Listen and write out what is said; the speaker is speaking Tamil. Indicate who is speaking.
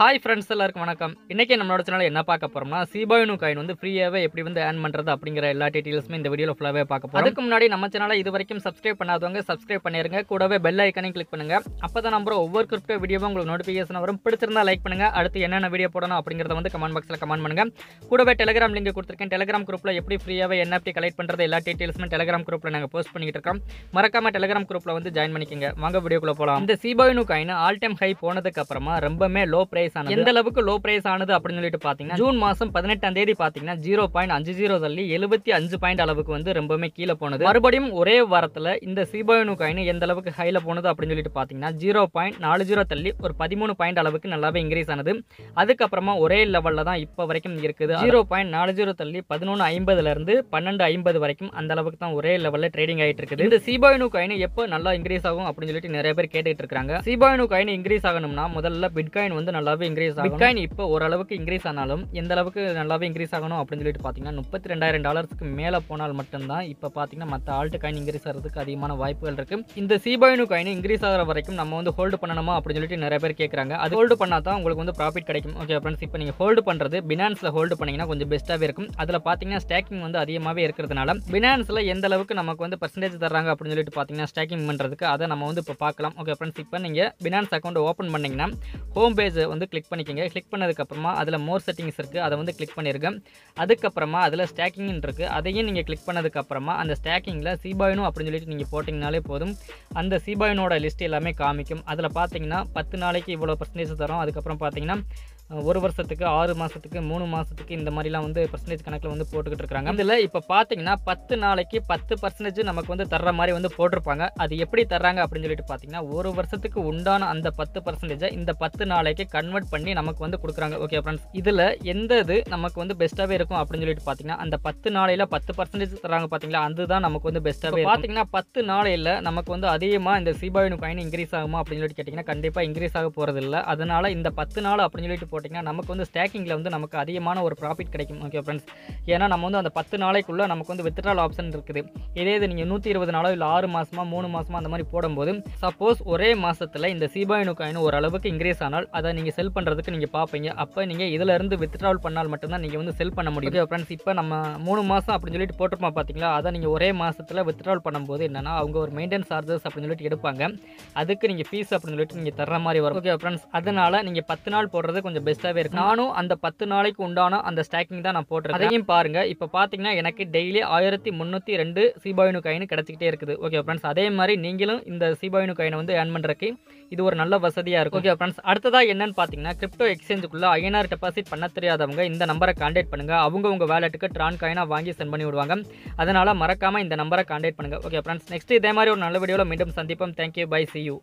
Speaker 1: ஹாய் ஃப்ரெண்ட்ஸ் எல்லாருக்கும் வணக்கம். இன்றைக்கி நம்மளோட சேனல் என்ன பார்க்க போகிறோம்னா சிபாயினு காயின் வந்து ஃப்ரீயாகவே எப்படி வந்து ஏர்ன் பண்ணுறது அப்படிங்கிற எல்லா டீட்டெயில்ஸுமே இந்த வீடியோவில் ஃபுல்லாகவே பார்க்க போகிறோம் அதுக்கு முன்னாடி நம்ம சேனலை இது வரைக்கும் சப்ஸ்கிரைப் பண்ணாதவங்க சப்ஸ்கிரைப் பண்ணிருங்க. கூடவே பெல் ஐக்கனையும் கிளிக் பண்ணுங்கள் அப்போ தான் நம்புற ஒவ்வொரு கிரிப்டோ வீடியோவும் உங்களுக்கு நோட்டிஃபிகேஷன் வரும். பிடிச்சிருந்தா லைக் பண்ணுங்க. அடுத்து என்னென்ன வீடியோ போடணும் அப்படிங்கிறத வந்து கமெண்ட் பாக்ஸில் கமெண்ட் பண்ணுங்கள் கூடவே டெலிகிராம் லிங்க் கொடுத்துருக்கேன். டெலிகிராம் குரூப்பில் எப்படி ஃப்ரீயாகவே NFT கலெக்ட் பண்ணுறது எல்லா டீட்டெயில்ஸுமே டெலிகிராம் குரூப்பில் நாங்கள் போஸ்ட் பண்ணிட்டு இருக்கோம். மறக்காம டெலிகிராம் குரூப்பில் வந்து ஜாயின் பண்ணிக்கோங்க. வாங்க வீடியோக்குள்ள போகலாம் இந்த சிபாயினு காயின் ஆல் டைம் ஹை போனதுக்கு அப்புறமா ரொம்பவே லோ ப்ரைஸ் ஆனது. எந்த அளவுக்கு லோ பிரைஸ் ஆனது அப்படின்னு சொல்லிட்டு பார்த்தீங்கன்னா ஜூன் மாதம் பதினெட்டாம் தேதி பார்த்தீங்கன்னா ஜீரோ பாயிண்ட் அஞ்சு ஜீரோ தள்ளி எழுபத்தி அஞ்சு பாயிண்ட் அளவுக்கு வந்து ரொம்பவே கீழே போனது. மறுபடியும் ஒரே வாரத்தில் இந்த சீபாயினு காயின் எந்த அளவுக்கு ஹைல போனது அப்படின்னு சொல்லிட்டு பார்த்தீங்கன்னா ஜீரோ பாயிண்ட் நாலு ஜீரோ தள்ளி ஒரு பதிமூணு பாயிண்ட் அளவுக்கு நல்லாவே இன்க்ரீஸ் ஆனது. அதுக்கப்புறமா ஒரே லெவலில் தான் இப்போ வரைக்கும் இருக்குது. ஜீரோ பாயிண்ட் நாலு ஜீரோ தள்ளி பதினொன்று ஐம்பதுல இருந்து பன்னெண்டு ஐம்பது வரைக்கும் அந்த அளவுக்கு தான் ஒரே லெவலில் ட்ரேடிங் ஆகிட்டு இருக்குது. இந்த சீபாயினு காயின் எப்போ நல்லா இன்க்ரீஸ் ஆகும் அப்படின்னு சொல்லிட்டு நிறைய பேர் கேட்டுட்டு இருக்காங்க சீபாயினு காயின் இன்க்ரீஸ் ஆகணும்னா முதல்ல பிட்காயின் வந்து நல்லாவே இன்க்ரீஸ் ஆகும் பிட்காயின் இப்போ ஓரளவுக்கு இன்க்ரீஸ் ஆனாலும் எந்த அளவுக்கு நல்லாவே இன்க்ரீஸ் ஆகணும் அப்படின்னு சொல்லிட்டு பார்த்தீங்கன்னா முப்பத்தி ரெண்டாயிரம் டாலர்ஸ்க்கு மேலே போனால் மட்டும்தான் இப்போ பார்த்தீங்கன்னா மற்ற ஆல்ட் காயின் இன்க்ரீஸ் ஆகிறதுக்கு அதிகமான வாய்ப்புகள் இருக்குது இந்த சீபாயினு காயின் இன்க்ரீஸ் ஆகிற வரைக்கும் நம்ம வந்து ஹோல்டு பண்ணணுமா அப்படின்னு சொல்லிட்டு நிறைய பேர் கேட்குறாங்க அது ஹோல்டு பண்ணால் தான் உங்களுக்கு வந்து ப்ராஃபிட் கிடைக்கும். ஓகே ஃப்ரெண்ட்ஸ் இப்போ நீங்கள் ஹோல்டு பண்ணுறது பினான்ஸில் ஹோல்டு பண்ணிங்கன்னா கொஞ்சம் பெஸ்ட்டாகவே இருக்கும். அதில் பார்த்தீங்கன்னா ஸ்டாக்கிங் வந்து அதிகமாகவே இருக்கிறதுனால பினான்ஸில் எந்த அளவுக்கு நமக்கு வந்து பர்சன்டேஜ் தர்றாங்க அப்படின்னு சொல்லிட்டு பார்த்தீங்கன்னா ஸ்டாக்கிங் பண்ணுறதுக்கு அதை நம்ம வந்து இப்போ பார்க்கலாம். ஓகே ஃப்ரெண்ட்ஸ் இப்போ நீங்கள் பினான்ஸ் அக்கௌண்ட் ஓப்பன் பண்ணிங்கன்னா ஹோம் பேஜ் வந்து கிளிக் பண்ணிக்கோங்க. கிளிக் பண்ணதுக்கப்புறமா அதில் மோர் செட்டிங்ஸ் இருக்குது அதை வந்து கிளிக் பண்ணியிருக்கேன் அதுக்கப்புறமா அதில் ஸ்டாக்கிங்னு இருக்குது அதையும் நீங்கள் கிளிக் பண்ணதுக்கப்புறமா அந்த ஸ்டேக்கிங்கில் சீபாயினும் அப்படின்னு சொல்லிட்டு நீங்கள் போட்டிங்கனாலே போதும். அந்த சீபாயினோட லிஸ்ட் எல்லாமே காமிக்கும். அதில் பார்த்தீங்கன்னா பத்து நாளைக்கு இவ்வளோ பர்சன்டேஜ் தரும். அதுக்கப்புறம் பார்த்தீங்கன்னா ஒரு வருஷத்துக்கு ஆறு மாதத்துக்கு மூணு மாதத்துக்கு இந்த மாதிரிலாம் வந்து பர்சன்டேஜ் கணக்கில் வந்து போட்டுக்கிட்டு இருக்காங்க. இதில் இப்போ பார்த்தீங்கன்னா பத்து நாளைக்கு பத்து பர்சன்டேஜ் நமக்கு வந்து தர்ற மாதிரி வந்து போட்டிருப்பாங்க. அது எப்படி தர்றாங்க அப்படின்னு சொல்லிட்டு பார்த்தீங்கன்னா ஒரு வருஷத்துக்கு உண்டான அந்த பத்து பர்சன்டேஜை இந்த பத்து நாளைக்கு கன்வெர்ட் பண்ணி நமக்கு வந்து கொடுக்குறாங்க. ஓகே ஃப்ரெண்ட்ஸ் இதில் எந்த இது நமக்கு வந்து பெஸ்ட்டாகவே இருக்கும் அப்படின்னு சொல்லிட்டு பார்த்தீங்கன்னா அந்த பத்து நாளையில் பத்து பர்சன்டேஜ் தராங்க பார்த்தீங்களா அதுதான் நமக்கு வந்து பெஸ்ட்டாகவே பார்த்தீங்கன்னா பத்து நாளையில் நமக்கு வந்து அதிகமாக இந்த சீபாயினு காயின் இன்க்ரீஸ் ஆகுமா அப்படின்னு சொல்லிட்டு கேட்டிங்கன்னா கண்டிப்பாக இன்க்ரீஸ் ஆக போகிறது இல்லை அதனால் இந்த பத்து நாள் அப்படின்னு சொல்லிட்டு போட்டிங்கன்னா நமக்கு வந்து ஸ்டேக்கிங்கில் வந்து நமக்கு அதிகமான ஒரு ப்ராஃபிட் கிடைக்கும். ஓகே ஃப்ரெண்ட்ஸ் ஏன்னா நம்ம வந்து அந்த பத்து நாளைக்குள்ளே நமக்கு வந்து வித்ட்ரால் ஆப்ஷன் இருக்குது. இதே இது நீங்கள் நூற்றி இருபது நாளோ இல்லை ஆறு மாதமா மூணு மாதமா அந்த மாதிரி போடும்போது சப்போஸ் ஒரே மாதத்தில் இந்த சீபாயினு காயின் ஓரளவுக்கு இன்க்ரீஸ் ஆனால் அதை நீங்கள் செல் பண்ணுறதுக்கு நீங்கள் பார்ப்பீங்க அப்போ நீங்கள் இதிலேருந்து வித்ட்ராவல் பண்ணால் மட்டும்தான் நீங்கள் வந்து செல் பண்ண முடியும். ஓகே ஃப்ரெண்ட்ஸ் இப்போ நம்ம மூணு மாதம் அப்படின்னு சொல்லிட்டு போட்டிருப்போம் பார்த்தீங்களா அதை நீங்கள் ஒரே மாதத்தில் வித்ட்ராவல் பண்ணும்போது என்னன்னா அவங்க ஒரு மெயின்டெனன்ஸ் சார்ஜஸ் அப்படின்னு சொல்லிட்டு எடுப்பாங்க. அதுக்கு நீங்கள் ஃபீஸ் அப்படின்னு சொல்லிட்டு நீங்கள் தர்ற மாதிரி வரும். ஓகே ஃப்ரெண்ட்ஸ் அதனால் நீங்கள் பத்து நாள் போடுறது கொஞ்சம் பெஸ்ட்டாகவே இருக்கும். நானும் அந்த பத்து நாளைக்கு உண்டான அந்த ஸ்டாக்கிங் தான் நான் போட்டிருக்கேன். அதையும் பாருங்கள் இப்போ பார்த்தீங்கன்னா எனக்கு டெய்லி ஆயிரத்தி முந்நூற்றி ரெண்டு சீபாயினு காயின் கிடச்சிக்கிட்டே இருக்குது. ஓகே ஃப்ரெண்ட்ஸ் அதே மாதிரி நீங்களும் இந்த சீபாயினு காயினை வந்து ஏர்ன் பண்ணுறதுக்கு இது ஒரு நல்ல வசதியாக இருக்கும். ஓகே ஃப்ரெண்ட்ஸ் அடுத்ததாக என்னன்னு பார்த்தீங்கன்னா கிரிப்டோ எக்ஸ்சேஞ்சுக்குள்ள ஐஎன்ஆர் டெபாசிட் பண்ண தெரியாதவங்க இந்த நம்பரை காண்டாக்ட் பண்ணுங்க. அவங்க உங்கள் வேலெட்டுக்கு ட்ரான் காயினாக வாங்கி சென்ட் பண்ணி விடுவாங்க. அதனால் மறக்காமல் இந்த நம்பரை காண்டாக்ட் பண்ணுங்கள் ஓகே ஃப்ரெண்ட்ஸ் நெக்ஸ்ட் இதே மாதிரி ஒரு நல்ல வீடியோவில் மீண்டும் சந்திப்போம். Thank you bye C you